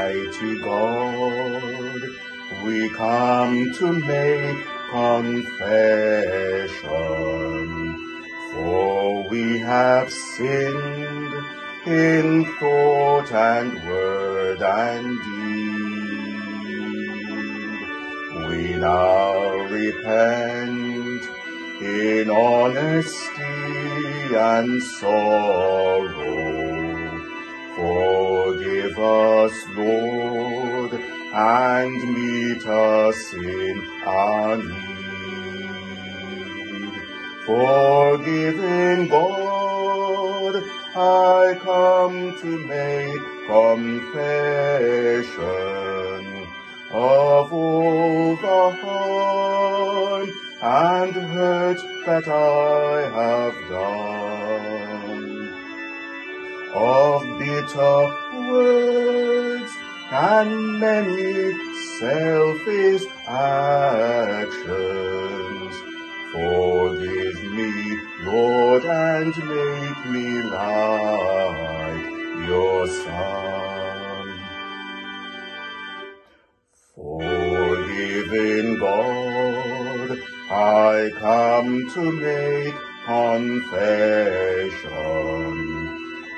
Almighty God, we come to make confession, for we have sinned in thought and word and deed. We now repent in honesty and sorrow. Forgive us, Lord, and meet us in our need. Forgiving God, I come to make confession of all the harm and hurt that I have done, of bitter words and many selfish actions. Forgive me, Lord, and make me like your Son. Forgiving God, I come to make confession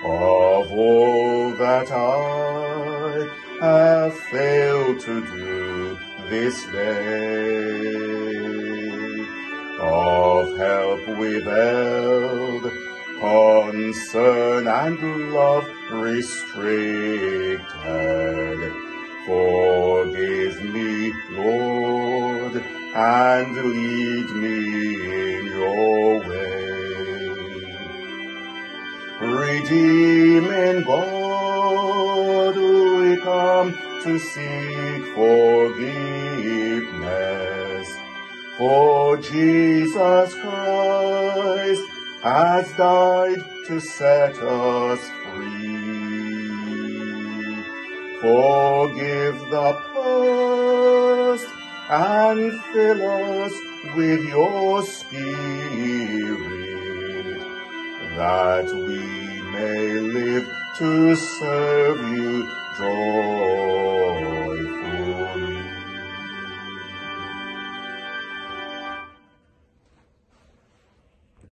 of all that I have failed to do this day, of help withheld, concern and love restricted. Forgive me, Lord, and lead me in your way. Redeeming God, we come to seek forgiveness. For Jesus Christ has died to set us free. Forgive the past and fill us with your spirit that we may live to serve you joyfully.